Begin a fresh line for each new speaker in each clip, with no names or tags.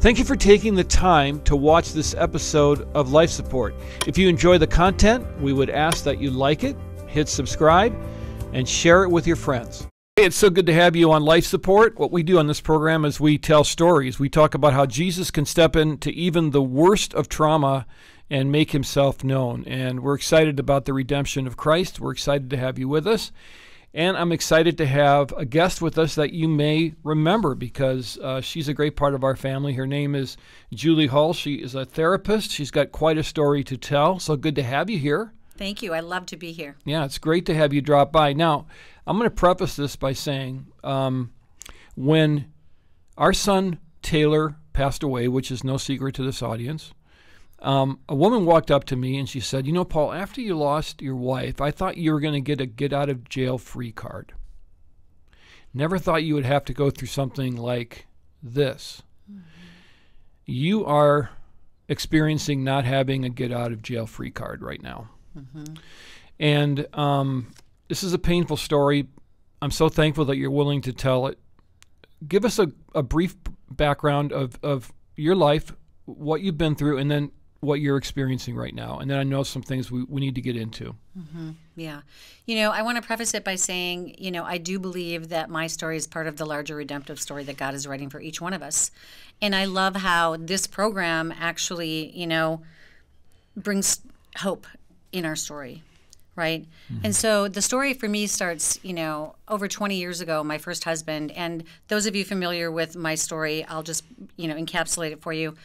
Thank you for taking the time to watch this episode of Life Support. If you enjoy the content, we would ask that you like it, hit subscribe, and share it with your friends. Hey, it's so good to have you on Life Support. What we do on this program is we tell stories. We talk about how Jesus can step into even the worst of trauma and make himself known. And we're excited about the redemption of Christ. We're excited to have you with us. And I'm excited to have a guest with us that you may remember because uh, she's a great part of our family. Her name is Julie Hull. She is a therapist. She's got quite a story to tell. So good to have you here.
Thank you. I love to be here.
Yeah, it's great to have you drop by. Now, I'm going to preface this by saying um, when our son Taylor passed away, which is no secret to this audience, um, a woman walked up to me and she said, You know, Paul, after you lost your wife, I thought you were going to get a get out of jail free card. Never thought you would have to go through something like this. Mm-hmm. You are experiencing not having a get out of jail free card right now. Mm-hmm. And um, this is a painful story. I'm so thankful that you're willing to tell it. Give us a, a brief background of, of your life, what you've been through, and then what you're experiencing right now. And then I know some things we, we need to get into.
Mm-hmm. Yeah. You know, I want to preface it by saying, you know, I do believe that my story is part of the larger redemptive story that God is writing for each one of us. And I love how this program actually, you know, brings hope in our story. Right. Mm-hmm. And so the story for me starts, you know, over 20 years ago, my first husband. And those of you familiar with my story, I'll just, you know, encapsulate it for you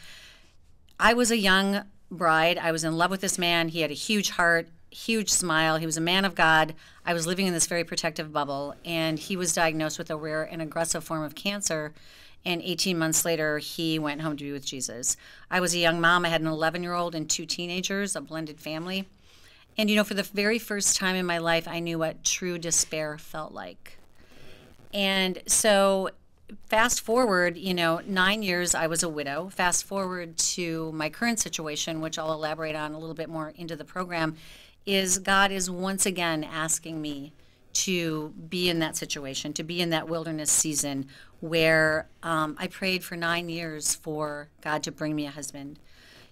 I was a young bride. I was in love with this man. He had a huge heart, huge smile. He was a man of God. I was living in this very protective bubble, and he was diagnosed with a rare and aggressive form of cancer. And 18 months later, he went home to be with Jesus. I was a young mom. I had an 11 year old and two teenagers, a blended family. And, you know, for the very first time in my life, I knew what true despair felt like. And so fast forward, you know, nine years I was a widow. Fast forward to my current situation, which I'll elaborate on a little bit more into the program, is God is once again asking me to be in that situation, to be in that wilderness season where um, I prayed for nine years for God to bring me a husband.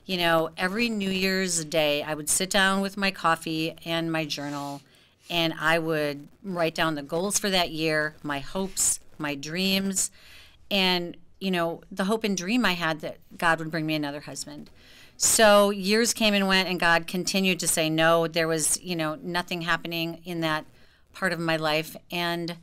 You know, every New Year's Day, I would sit down with my coffee and my journal, and I would write down the goals for that year, my hopes, my dreams, and you know the hope and dream I had that God would bring me another husband. So years came and went, and God continued to say no. There was you know nothing happening in that part of my life, and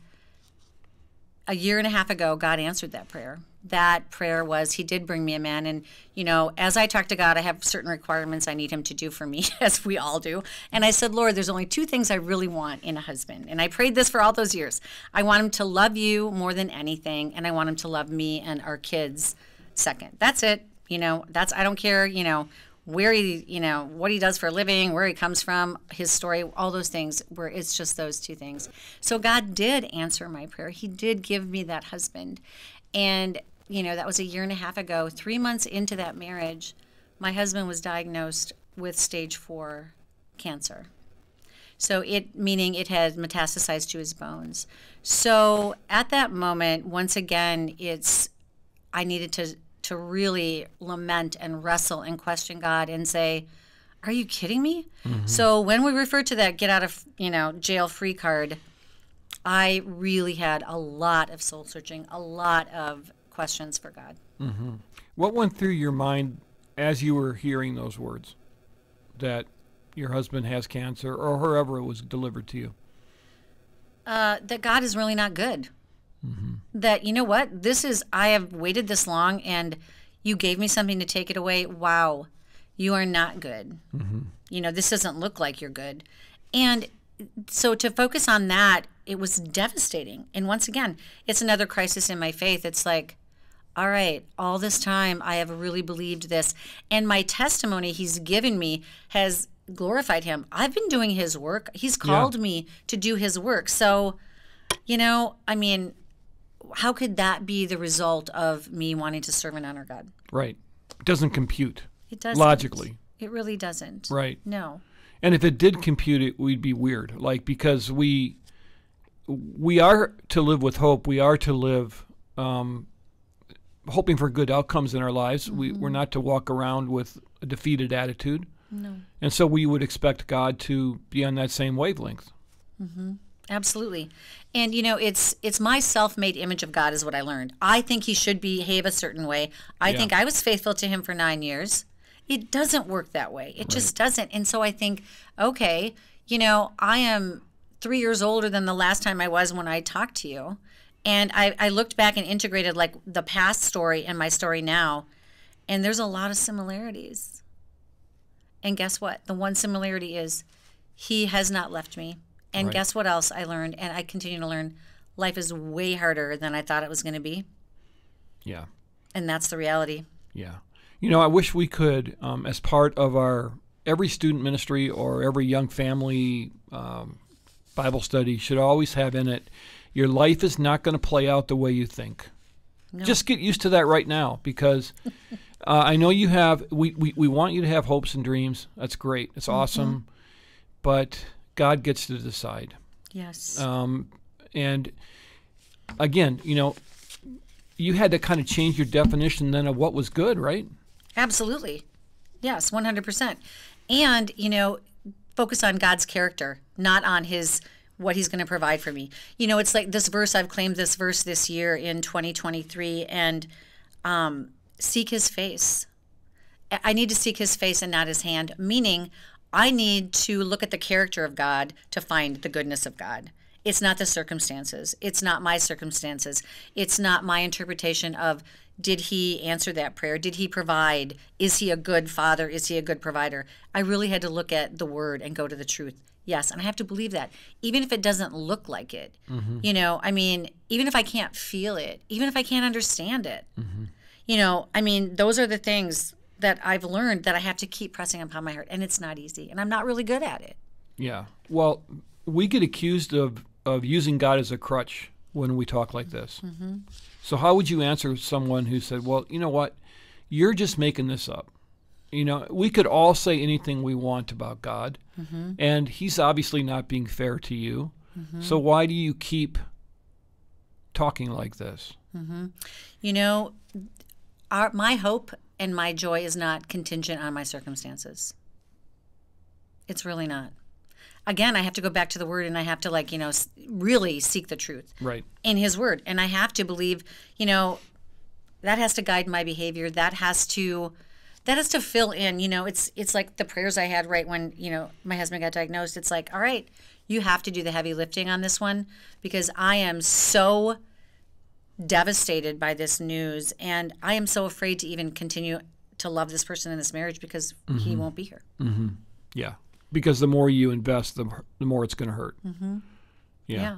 a year and a half ago, God answered that prayer. That prayer was he did bring me a man. And you know as i talk to god i have certain requirements i need him to do for me as we all do. And i said lord there's only two things i really want in a husband. And i prayed this for all those years. I want him to love you more than anything and i want him to love me and our kids second. That's it. You know that's i don't care you know where he you know what he does for a living where he comes from his story all those things where it's just those two things so god did answer my prayer he did give me that husband and you know, that was a year and a half ago. Three months into that marriage, my husband was diagnosed with stage four cancer. So it meaning it had metastasized to his bones. So at that moment, once again, it's I needed to to really lament and wrestle and question God and say, "Are you kidding me?" Mm-hmm. So when we refer to that get out of you know jail free card, I really had a lot of soul searching, a lot of questions for God.
Mm-hmm. What went through your mind as you were hearing those words that your husband has cancer or whoever it was delivered to you?
Uh, that God is really not good. Mm-hmm. That, you know what? This is, I have waited this long and you gave me something to take it away. Wow, you are not good. Mm-hmm. You know, this doesn't look like you're good. And so to focus on that, it was devastating. And once again, it's another crisis in my faith. It's like, all right, all this time I have really believed this. And my testimony he's given me has glorified him. I've been doing his work. He's called yeah. me to do his work. So, you know, I mean, how could that be the result of me wanting to serve and honor God?
Right. It doesn't compute.
It doesn't.
logically.
It really doesn't.
Right.
No.
And if it did compute it, we'd be weird. Like because we we are to live with hope. We are to live um, hoping for good outcomes in our lives. We, we're not to walk around with a defeated attitude.
No.
And so we would expect God to be on that same wavelength.
Absolutely. And you know, it's it's my self-made image of God is what I learned. I think he should behave a certain way. I
Yeah.
think I was faithful to him for 9 years. It doesn't work that way. It just doesn't. And so I think, okay, you know, I am 3 years older than the last time I was when I talked to you. And I, I looked back and integrated like the past story and my story now. And there's a lot of similarities. And guess what? The one similarity is he has not left me. And
Right.
guess what else I learned? And I continue to learn life is way harder than I thought it was going to be.
Yeah.
And that's the reality.
Yeah. You know, I wish we could, um, as part of our every student ministry or every young family um, Bible study, should always have in it your life is not going to play out the way you think. No. Just get used to that right now because uh, I know you have, we, we, we want you to have hopes and dreams. That's great. It's awesome. But God gets to decide.
Yes.
Um, and again, you know, you had to kind of change your definition then of what was good, right?
Absolutely. Yes, 100%. And, you know, focus on God's character, not on his what he's going to provide for me. You know, it's like this verse I've claimed this verse this year in 2023 and um seek his face. I- I need to seek his face and not his hand, meaning I need to look at the character of God to find the goodness of God. It's not the circumstances. It's not my circumstances. It's not my interpretation of did he answer that prayer? Did he provide? Is he a good father? Is he a good provider? I really had to look at the word and go to the truth. Yes, and I have to believe that, even if it doesn't look like it. Mm-hmm. You know, I mean, even if I can't feel it, even if I can't understand it. Mm-hmm. You know, I mean, those are the things that I've learned that I have to keep pressing upon my heart, and it's not easy, and I'm not really good at it.
Yeah. Well, we get accused of, of using God as a crutch when we talk like this. Mm-hmm. So, how would you answer someone who said, well, you know what? You're just making this up. You know, we could all say anything we want about God, mm-hmm. and He's obviously not being fair to you. Mm-hmm. So, why do you keep talking like this?
You know, our, my hope and my joy is not contingent on my circumstances. It's really not. Again, I have to go back to the word and I have to, like, you know, really seek the truth
Right.
in his word. And I have to believe, you know, that has to guide my behavior. That has to that has to fill in, you know, it's it's like the prayers I had right when, you know, my husband got diagnosed. It's like, all right, you have to do the heavy lifting on this one because I am so devastated by this news and I am so afraid to even continue to love this person in this marriage because he won't be here.
Yeah. Because the more you invest, the, the more it's going to hurt. Mm-hmm. Yeah.
yeah.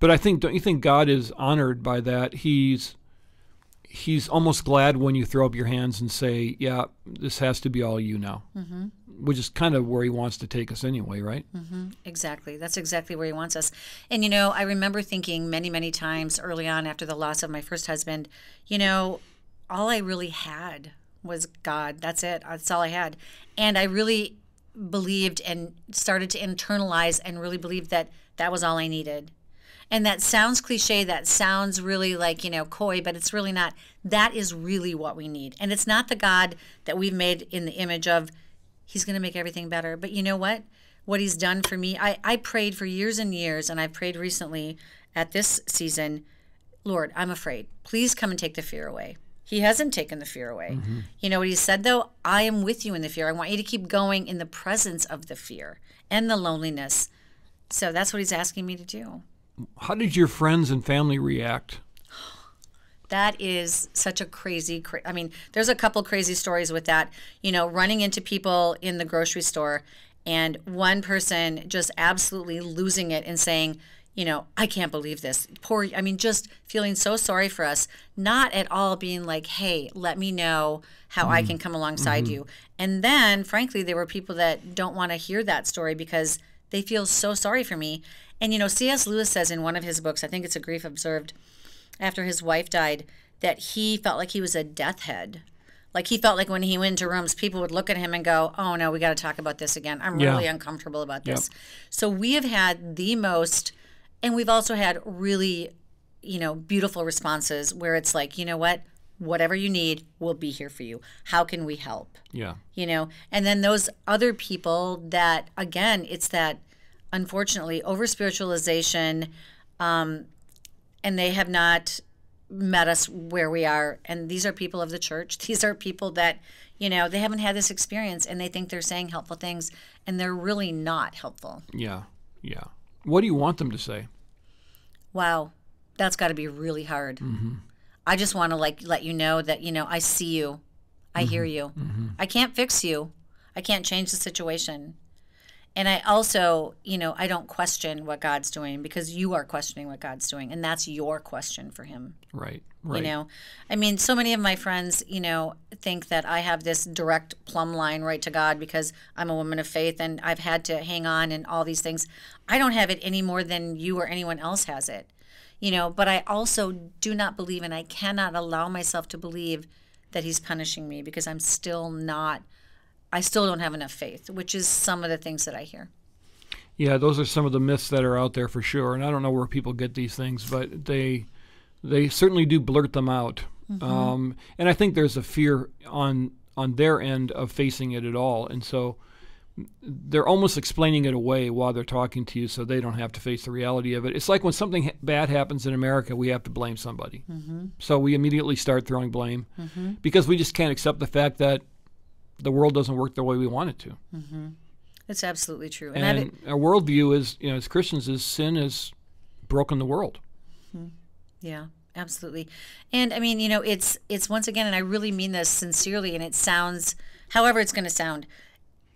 But I think, don't you think God is honored by that? He's He's almost glad when you throw up your hands and say, "Yeah, this has to be all you now," mm-hmm. which is kind of where He wants to take us anyway, right?
Exactly. That's exactly where he wants us. And you know, I remember thinking many, many times early on after the loss of my first husband, you know, all I really had was God. That's it. That's all I had. And I really believed and started to internalize and really believed that that was all I needed. And that sounds cliche, that sounds really like, you know, coy, but it's really not. That is really what we need. And it's not the God that we've made in the image of, he's going to make everything better. But you know what? What he's done for me, I, I prayed for years and years, and I've prayed recently at this season, Lord, I'm afraid. Please come and take the fear away. He hasn't taken the fear away. Mm-hmm. You know what he said though? I am with you in the fear. I want you to keep going in the presence of the fear and the loneliness. So that's what he's asking me to do.
How did your friends and family react?
That is such a crazy. Cra- I mean, there's a couple crazy stories with that. You know, running into people in the grocery store, and one person just absolutely losing it and saying, you know, I can't believe this. Poor. I mean, just feeling so sorry for us. Not at all being like, hey, let me know how I mm-hmm. can come alongside mm-hmm. you. And then, frankly, there were people that don't want to hear that story because they feel so sorry for me. And you know, C.S. Lewis says in one of his books, I think it's a grief observed after his wife died that he felt like he was a death head. Like he felt like when he went into rooms, people would look at him and go, "Oh no, we got to talk about this again. I'm
Yeah.
really uncomfortable about this." So we have had the most, and we've also had really, you know, beautiful responses where it's like, you know what, whatever you need, we'll be here for you. How can we help?
Yeah.
You know, and then those other people that, again, it's that unfortunately over spiritualization, um, and they have not met us where we are. And these are people of the church. These are people that, you know, they haven't had this experience and they think they're saying helpful things and they're really not helpful.
Yeah. Yeah. What do you want them to say?
Wow, that's got to be really hard. I just want to like let you know that you know I see you, I hear mm-hmm. you. Mm-hmm. I can't fix you, I can't change the situation, and I also you know I don't question what God's doing because you are questioning what God's doing, and that's your question for Him.
Right. Right.
You know, I mean, so many of my friends, you know, think that I have this direct plumb line right to God because I'm a woman of faith and I've had to hang on and all these things. I don't have it any more than you or anyone else has it, you know, but I also do not believe and I cannot allow myself to believe that He's punishing me because I'm still not, I still don't have enough faith, which is some of the things that I hear.
Yeah, those are some of the myths that are out there for sure, and I don't know where people get these things, but they they certainly do blurt them out. Um, and I think there's a fear on on their end of facing it at all, and so they're almost explaining it away while they're talking to you, so they don't have to face the reality of it. It's like when something ha- bad happens in America, we have to blame somebody, mm-hmm. so we immediately start throwing blame mm-hmm. because we just can't accept the fact that the world doesn't work the way we want it to. Mm-hmm.
It's absolutely true. And,
And our worldview is, you know, as Christians, is sin has broken the world.
Yeah, absolutely. And I mean, you know, it's it's once again, and I really mean this sincerely, and it sounds however it's going to sound.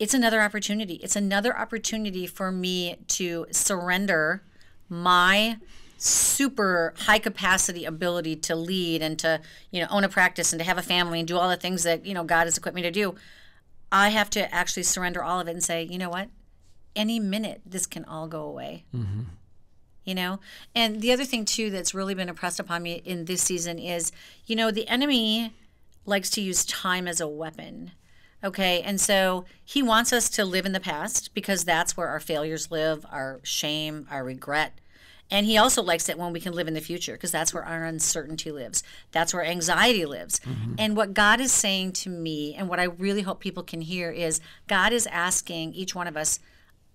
It's another opportunity. It's another opportunity for me to surrender my super high capacity ability to lead and to you know own a practice and to have a family and do all the things that you know God has equipped me to do. I have to actually surrender all of it and say, you know what? Any minute, this can all go away mm-hmm. you know and the other thing too that's really been impressed upon me in this season is you know the enemy likes to use time as a weapon okay and so he wants us to live in the past because that's where our failures live our shame our regret and he also likes it when we can live in the future because that's where our uncertainty lives. That's where anxiety lives. Mm-hmm. And what God is saying to me, and what I really hope people can hear, is God is asking each one of us,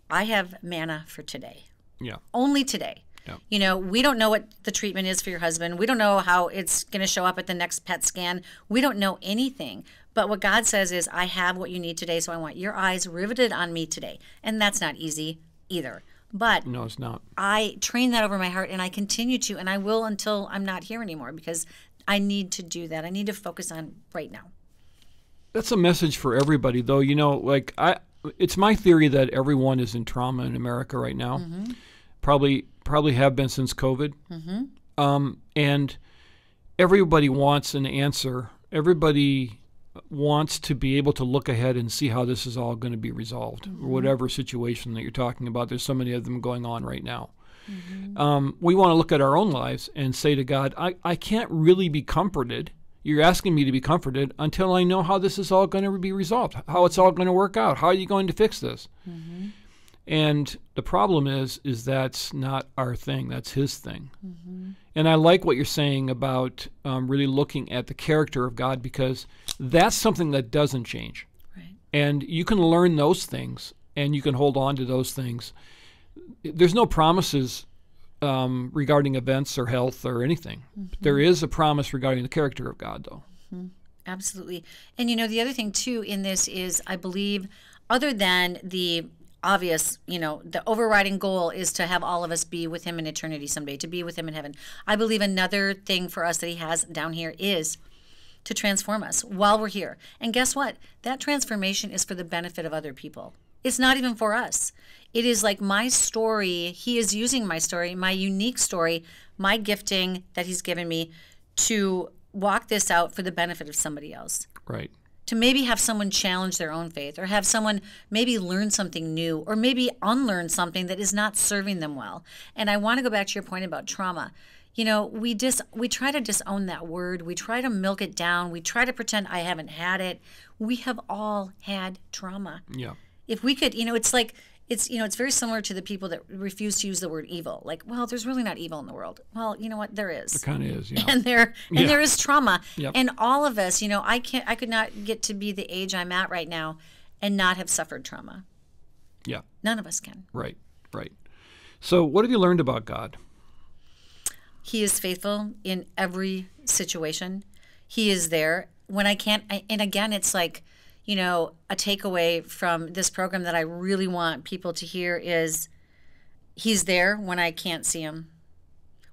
I have manna for today
Yeah.
only today.
Yeah.
You know, we don't know what the treatment is for your husband. We don't know how it's going to show up at the next PET scan. We don't know anything. But what God says is, I have what you need today, so I want your eyes riveted on me today. And that's not easy either. But
No, it's not.
I train that over my heart and I continue to, and I will until I'm not here anymore because I need to do that. I need to focus on right now.
That's a message for everybody, though. You know, like I, it's my theory that everyone is in trauma in America right now. Probably, probably have been since COVID. Um, and everybody wants an answer. Everybody wants to be able to look ahead and see how this is all going to be resolved, or mm-hmm. whatever situation that you're talking about. There's so many of them going on right now. Mm-hmm. Um, we want to look at our own lives and say to God, I, I can't really be comforted. You're asking me to be comforted until I know how this is all going to be resolved, how it's all going to work out. How are you going to fix this? Mm-hmm. And the problem is, is that's not our thing. That's His thing. And I like what you're saying about um, really looking at the character of God because that's something that doesn't change.
Right.
And you can learn those things and you can hold on to those things. There's no promises um, regarding events or health or anything. There is a promise regarding the character of God, though.
Absolutely. And you know, the other thing too in this is I believe other than the obvious, you know, the overriding goal is to have all of us be with him in eternity someday, to be with him in heaven. I believe another thing for us that he has down here is to transform us while we're here. And guess what? That transformation is for the benefit of other people. It's not even for us. It is like my story, he is using my story, my unique story, my gifting that he's given me to walk this out for the benefit of somebody else
Right.
To maybe have someone challenge their own faith or have someone maybe learn something new or maybe unlearn something that is not serving them well. And I want to go back to your point about trauma. You know, we dis we try to disown that word. We try to milk it down. We try to pretend I haven't had it. We have all had trauma
Yeah.
if we could you know it's like it's you know it's very similar to the people that refuse to use the word evil like well there's really not evil in the world well you know what there is there
Kind of is, yeah.
and there and
Yeah.
there is trauma
Yep.
and all of us you know i can't i could not get to be the age i'm at right now and not have suffered trauma
yeah,
none of us can
right, right. So, what have you learned about God?
he is faithful in every situation he is there when i can't I, and again it's like you know a takeaway from this program that i really want people to hear is he's there when i can't see him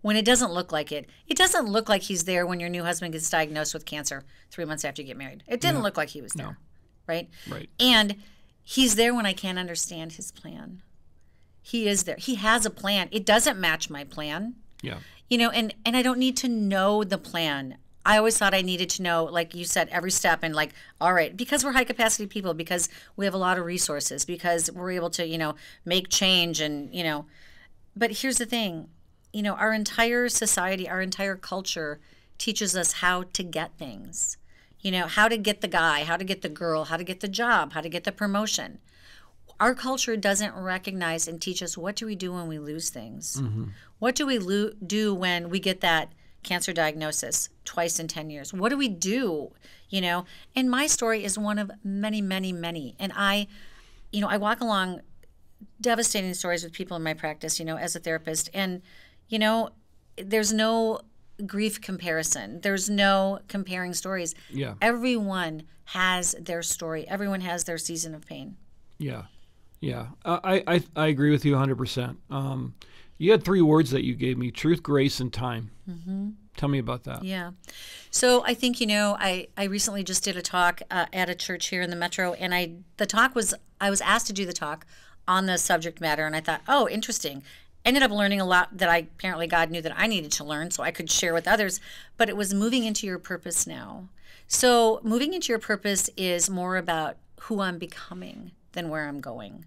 when it doesn't look like it it doesn't look like he's there when your new husband gets diagnosed with cancer three months after you get married it didn't look like he was there right
Right.
and he's there when I can't understand his plan. He is there. He has a plan. It doesn't match my plan.
Yeah,
You know, and and I don't need to know the plan. I always thought I needed to know, like you said, every step and like, all right, because we're high capacity people, because we have a lot of resources, because we're able to, you know, make change and, you know, but here's the thing, you know, our entire society, our entire culture teaches us how to get things. You know, how to get the guy, how to get the girl, how to get the job, how to get the promotion. Our culture doesn't recognize and teach us what do we do when we lose things? Mm-hmm. What do we lo- do when we get that cancer diagnosis twice in 10 years? What do we do? You know, and my story is one of many, many, many. And I, you know, I walk along devastating stories with people in my practice, you know, as a therapist. And, you know, there's no grief comparison, there's no comparing stories.
yeah,
Everyone has their story, everyone has their season of pain.
yeah, yeah. I, I I agree with you 100. percent. Um, you had three words that you gave me: truth, grace, and time. Mm-hmm. Tell me about that.
Yeah. So I think you know I I recently just did a talk uh, at a church here in the metro, and I the talk was I was asked to do the talk on the subject matter, and I thought, oh, interesting. Ended up learning a lot that I apparently God knew that I needed to learn, so I could share with others. But it was moving into your purpose now. So moving into your purpose is more about who I'm becoming than where I'm going.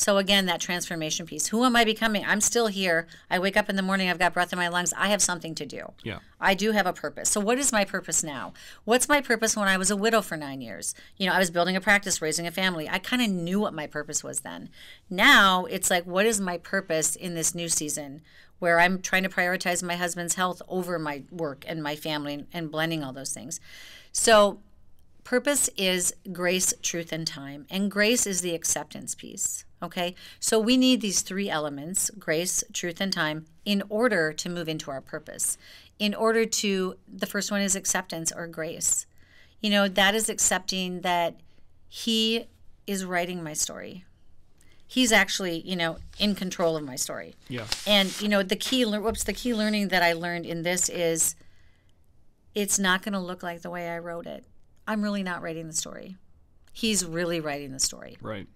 So again, that transformation piece. Who am I becoming? I'm still here. I wake up in the morning, I've got breath in my lungs. I have something to do.
Yeah,
I do have a purpose. So what is my purpose now? What's my purpose when I was a widow for 9 years? You know, I was building a practice, raising a family. I kind of knew what my purpose was then. Now, it's like what is my purpose in this new season where I'm trying to prioritize my husband's health over my work and my family and blending all those things. So purpose is grace, truth, and time. And grace is the acceptance piece. Okay. So we need these three elements grace, truth, and time in order to move into our purpose. In order to, the first one is acceptance or grace. You know, that is accepting that He is writing my story. He's actually, you know, in control of my story.
yeah,
And you know, the key whoops, the key learning that I learned in this is it's not going to look like the way I wrote it. I'm really not writing the story. He's really writing the story.
right.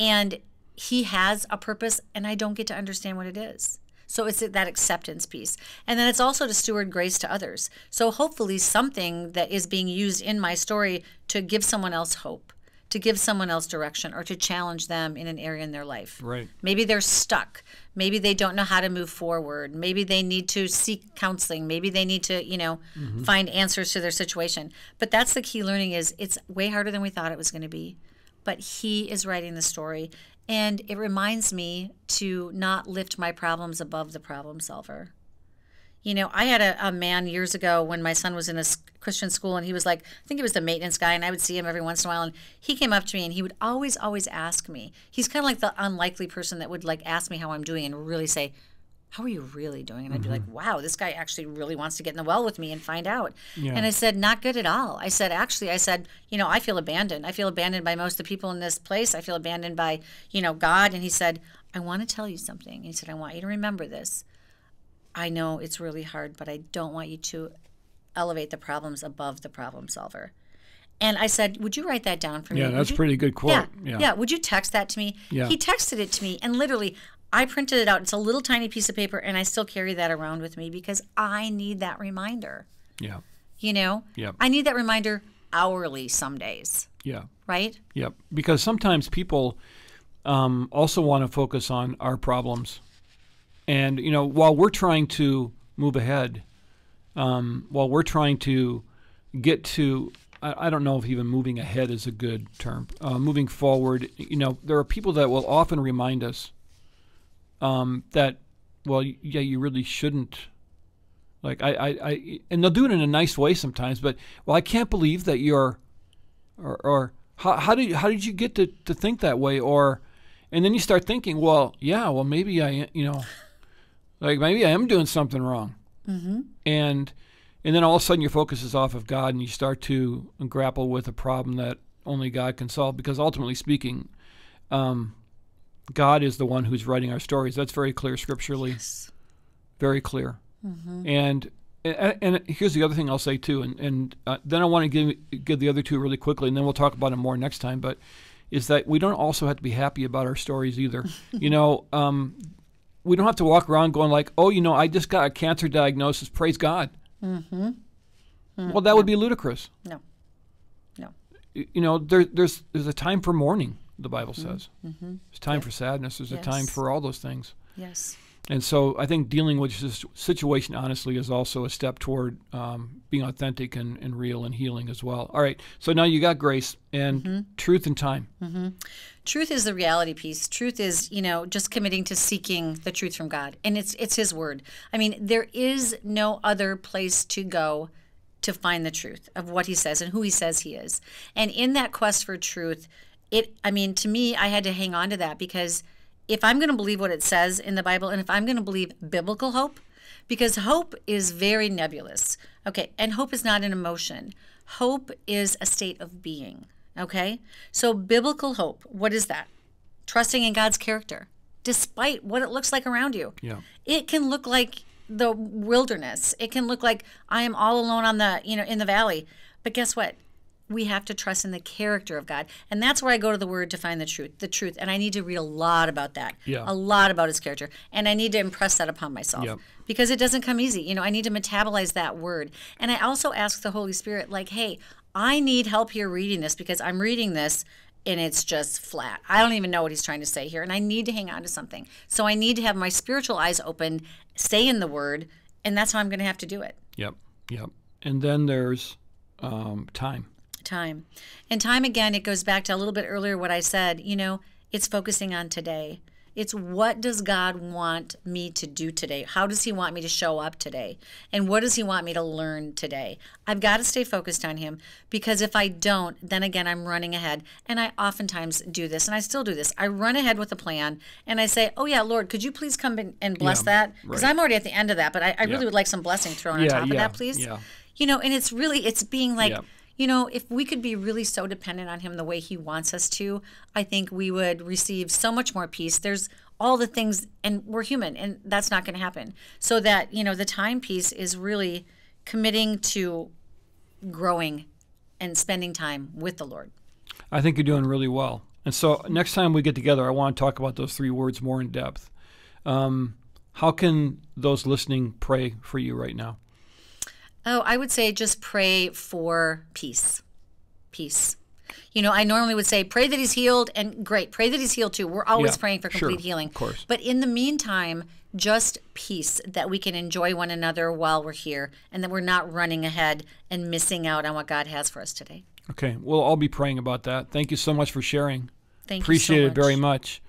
And he has a purpose and I don't get to understand what it is. So it's that acceptance piece. And then it's also to steward grace to others. So hopefully something that is being used in my story to give someone else hope, to give someone else direction or to challenge them in an area in their life.
Right.
Maybe they're stuck. Maybe they don't know how to move forward. Maybe they need to seek counseling. Maybe they need to, you know, mm-hmm. find answers to their situation. But that's the key learning is it's way harder than we thought it was going to be. But he is writing the story and it reminds me to not lift my problems above the problem solver. You know, I had a, a man years ago when my son was in a Christian school, and he was like, I think he was the maintenance guy, and I would see him every once in a while. And he came up to me, and he would always, always ask me. He's kind of like the unlikely person that would like ask me how I'm doing and really say, How are you really doing? And I'd be like, mm-hmm. Wow, this guy actually really wants to get in the well with me and find out.
Yeah.
And I said, Not good at all. I said, Actually, I said, You know, I feel abandoned. I feel abandoned by most of the people in this place. I feel abandoned by, you know, God. And he said, I want to tell you something. He said, I want you to remember this. I know it's really hard, but I don't want you to elevate the problems above the problem solver. And I said, Would you write that down for me?
Yeah, that's pretty good quote.
Yeah,
Yeah.
yeah. Would you text that to me?
Yeah.
He texted it to me, and literally, I printed it out. It's a little tiny piece of paper, and I still carry that around with me because I need that reminder.
Yeah.
You know,
Yep.
I need that reminder hourly some days,
Yeah.
right?
Yeah. Because sometimes people um, also want to focus on our problems, and you know, while we're trying to move ahead, um, while we're trying to get to I, I don't know if even moving ahead is a good term. Uh, moving forward, you know, there are people that will often remind us um, that, well, yeah, you really shouldn't. Like I, I, I, and they'll do it in a nice way sometimes. But well, I can't believe that you're, or, or how, how did how did you get to, to think that way? Or, and then you start thinking, well, yeah, well maybe I, you know, like maybe I am doing something wrong,
Mm-hmm.
and and then all of a sudden your focus is off of God and you start to grapple with a problem that only God can solve because ultimately speaking, um, God is the one who's writing our stories. That's very clear scripturally,
Yes.
very clear.
Mm-hmm.
And, and and here's the other thing I'll say too, and and uh, then I want to give give the other two really quickly, and then we'll talk about them more next time. But is that we don't also have to be happy about our stories either. you know, um, we don't have to walk around going like, oh, you know, I just got a cancer diagnosis. Praise God.
Mm-hmm.
Well, that would be ludicrous.
No. No.
You know, there, there's there's a time for mourning. The Bible says
Mm-hmm.
there's time for sadness. There's a time for all those things.
Yes.
And so I think dealing with this situation honestly is also a step toward um, being authentic and, and real and healing as well. All right. So now you got grace and
Mm-hmm.
truth and time.
truth is the reality piece truth is you know just committing to seeking the truth from god and it's it's his word i mean there is no other place to go to find the truth of what he says and who he says he is and in that quest for truth it i mean to me i had to hang on to that because if i'm going to believe what it says in the bible and if i'm going to believe biblical hope because hope is very nebulous. Okay and hope is not an emotion. Hope is a state of being okay? So biblical hope what is that? Trusting in god's character despite what it looks like around you.
Yeah.
it can look like the wilderness. It can look like i am all alone on the you know in the valley. But guess what we have to trust in the character of god. And that's where i go to the word to find the truth the truth. And i need to read a lot about that.
Yeah.
a lot about his character. And i need to impress that upon myself.
Yep.
because it doesn't come easy. You know i need to metabolize that word. And i also ask the holy spirit like hey i need help here reading this because i'm reading this and it's just flat. I don't even know what he's trying to say here. And i need to hang on to something. So i need to have my spiritual eyes open stay in the word and that's how i'm going to have to do it.
Yep. Yep. And then there's um, time.
Time. And time again it goes back to a little bit earlier what i said you know it's focusing on today. It's what does god want me to do today? How does he want me to show up today? And what does he want me to learn today? I've got to stay focused on him because if i don't then again i'm running ahead. And i oftentimes do this and i still do this. I run ahead with a plan and i say oh yeah lord could you please come in and bless
Yeah,
that? Because
right.
i'm already at the end of that but i, I
Yeah.
really would like some blessing thrown on
Yeah,
top of that please. you know and it's really it's being like. You know, if we could be really so dependent on him the way he wants us to, I think we would receive so much more peace. There's all the things, and we're human, and that's not going to happen. So that, you know, the time piece is really committing to growing and spending time with the Lord.
I think you're doing really well. And so next time we get together, I want to talk about those three words more in depth. Um, how can those listening pray for you right now?
Oh, I would say just pray for peace. Peace. You know, I normally would say pray that he's healed and great, pray that he's healed too. We're always
Yeah,
praying for
sure,
complete healing.
of course.
But in the meantime, just peace that we can enjoy one another while we're here and that we're not running ahead and missing out on what God has for us today.
Okay, we'll all be praying about that. Thank you so much for sharing.
Thank
Appreciate
you so
it very much.